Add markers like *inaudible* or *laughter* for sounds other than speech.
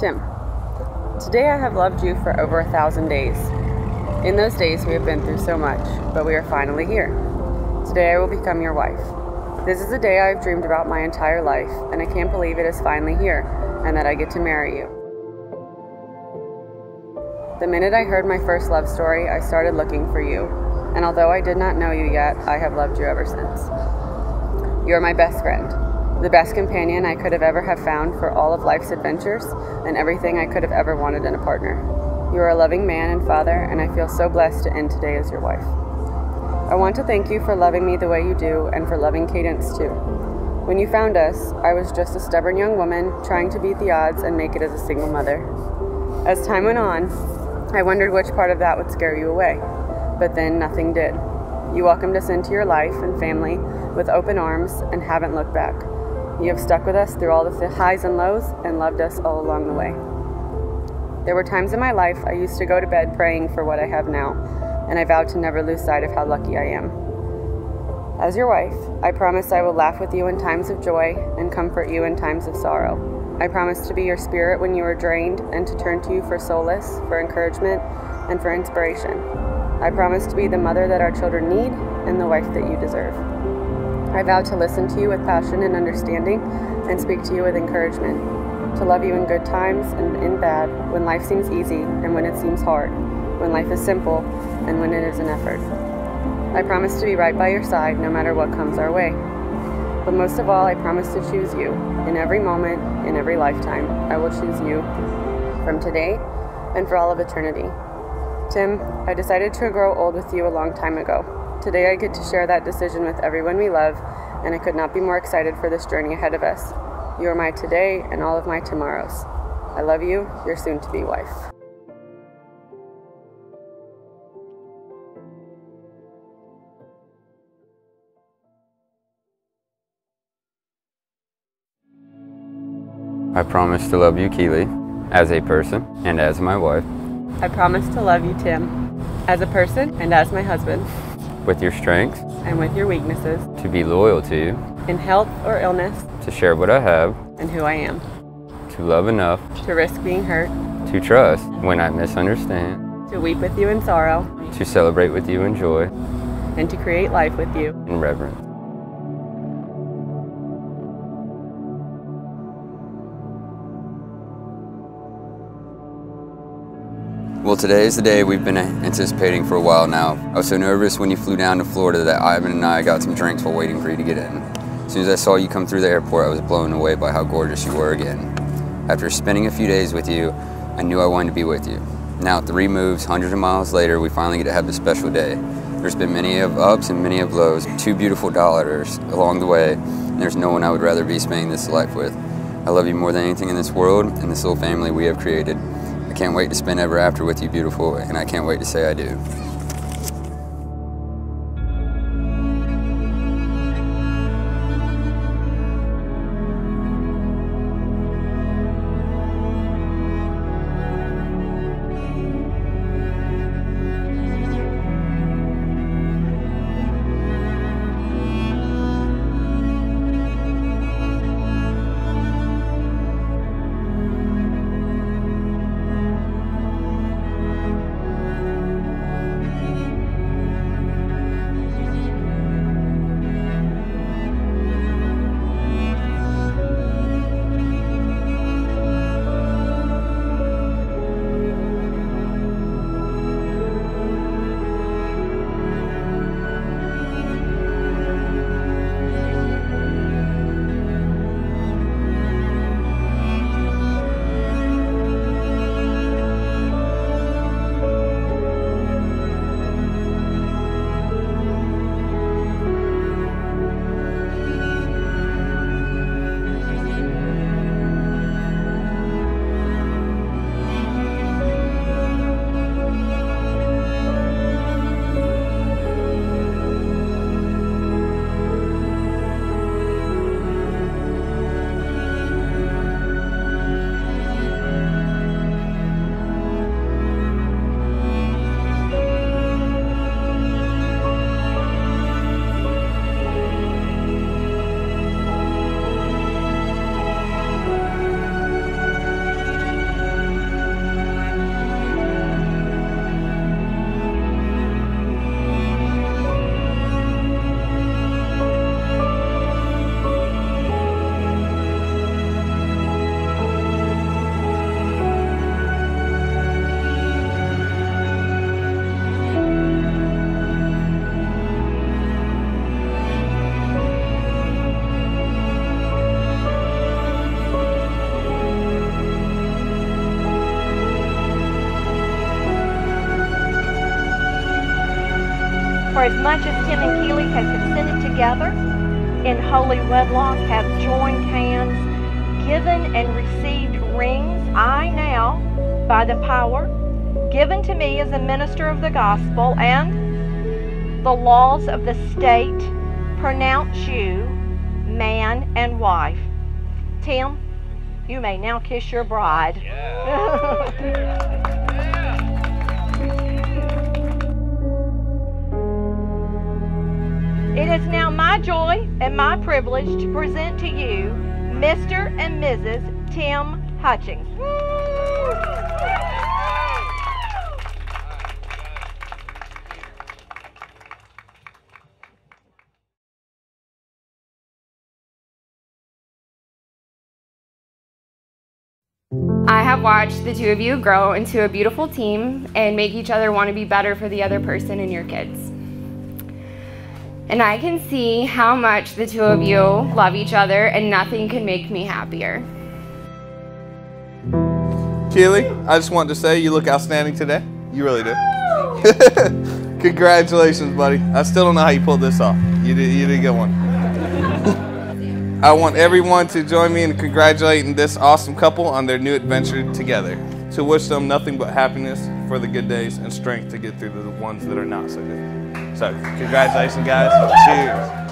Tim, today I have loved you for over a thousand days. In those days, we have been through so much, but we are finally here. Today, I will become your wife. This is a day I have dreamed about my entire life, and I can't believe it is finally here, and that I get to marry you. The minute I heard my first love story, I started looking for you, and although I did not know you yet, I have loved you ever since. You are my best friend, the best companion I could have ever have found for all of life's adventures and everything I could have ever wanted in a partner. You are a loving man and father, and I feel so blessed to end today as your wife. I want to thank you for loving me the way you do and for loving Cadence too. When you found us, I was just a stubborn young woman trying to beat the odds and make it as a single mother. As time went on, I wondered which part of that would scare you away, but then nothing did. You welcomed us into your life and family with open arms and haven't looked back. You have stuck with us through all the highs and lows and loved us all along the way. There were times in my life I used to go to bed praying for what I have now, and I vowed to never lose sight of how lucky I am. As your wife, I promise I will laugh with you in times of joy and comfort you in times of sorrow. I promise to be your spirit when you are drained and to turn to you for solace, for encouragement, and for inspiration. I promise to be the mother that our children need and the wife that you deserve. I vow to listen to you with passion and understanding and speak to you with encouragement, to love you in good times and in bad, when life seems easy and when it seems hard, when life is simple and when it is an effort. I promise to be right by your side no matter what comes our way. But most of all, I promise to choose you in every moment, in every lifetime. I will choose you from today and for all of eternity. Tim, I decided to grow old with you a long time ago. Today I get to share that decision with everyone we love, and I could not be more excited for this journey ahead of us. You are my today and all of my tomorrows. I love you, your soon to be wife. I promise to love you, Kilee, as a person and as my wife. I promise to love you, Tim, as a person and as my husband, with your strengths and with your weaknesses, to be loyal to you, in health or illness, to share what I have, and who I am, to love enough, to risk being hurt, to trust when I misunderstand, to weep with you in sorrow, to celebrate with you in joy, and to create life with you. in reverence. Well, today is the day we've been anticipating for a while now. I was so nervous when you flew down to Florida that Ivan and I got some drinks while waiting for you to get in. As soon as I saw you come through the airport, I was blown away by how gorgeous you were again. After spending a few days with you, I knew I wanted to be with you. Now, three moves, hundreds of miles later, we finally get to have this special day. There's been many of ups and many of lows, two beautiful daughters along the way, and there's no one I would rather be spending this life with. I love you more than anything in this world and this little family we have created. I can't wait to spend ever after with you, beautiful, and I can't wait to say I do. For as much as Tim and Kilee have consented together in holy wedlock, have joined hands, given and received rings, I now, by the power given to me as a minister of the gospel and the laws of the state, pronounce you man and wife. Tim, you may now kiss your bride. *laughs* It is now my joy and my privilege to present to you Mr. and Mrs. Tim Hutchings. I have watched the two of you grow into a beautiful team and make each other want to be better for the other person and your kids. And I can see how much the two of you love each other, and nothing can make me happier. Kilee, I just wanted to say you look outstanding today. You really do. *laughs* Congratulations, buddy. I still don't know how you pulled this off. You did, you did a good one. *laughs* I want everyone to join me in congratulating this awesome couple on their new adventure together. To wish them nothing but happiness for the good days and strength to get through the ones that are not so good. So, congratulations, guys. Cheers.